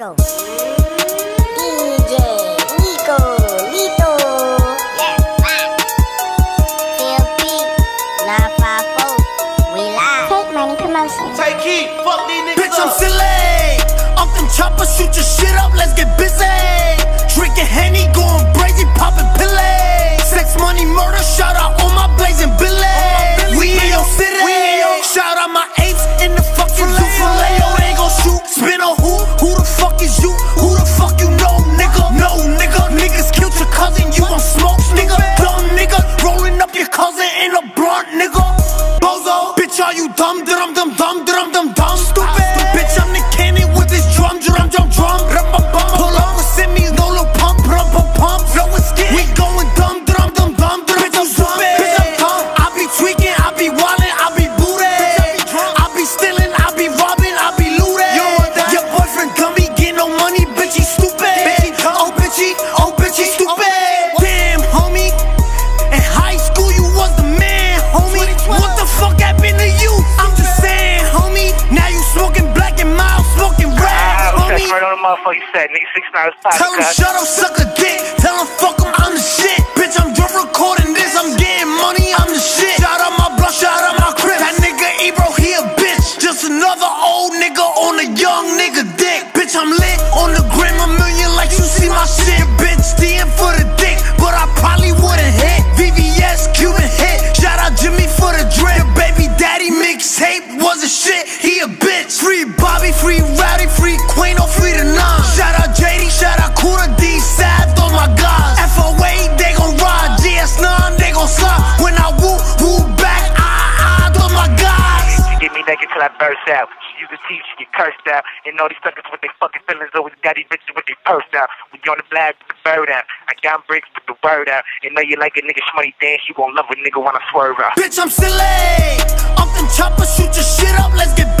go. DJ Nico Lito. Yes, TLP 954. We live. Take money promotion. Take heat, fuck these niggas Bitch, I'm up. silly. Off them choppers, shoot your shit up, let's get Dumb? Dum dum dum dum dum dum. Stupid. Bitch, I'm the cannon with this drum, drum, drum, drum. Homie. that's right on the motherfucking set. Nigga, six nine Tell him shut up, suck a dick. Tell him fuck him, I'm the shit. Bitch, I'm done recording this. I'm getting money, I'm the shit. Shout out my blood, shout out my crib. That nigga Ebro, he a bitch. Just another old nigga on a young nigga dick. Bitch, I'm lit on the gram a million like you see my shit. Bitch, DM for the dick, but I probably wouldn't hit. VVS, Cuban hit. Shout out Jimmy for the drip. Your baby daddy mixtape was a shit. He a bitch. Free Bobby, free Rowdy, free Quino, free me naked till I burst out. She use the teeth, she get cursed out. And all these suckers with their fucking feelings always got these bitches with their purse out. We on the black with the bird out. I got bricks with the word out. And know you like a nigga shmoney dance, you gon' love a nigga when I swerve out. Bitch, I'm silly. Off them choppers, shoot your shit up, let's get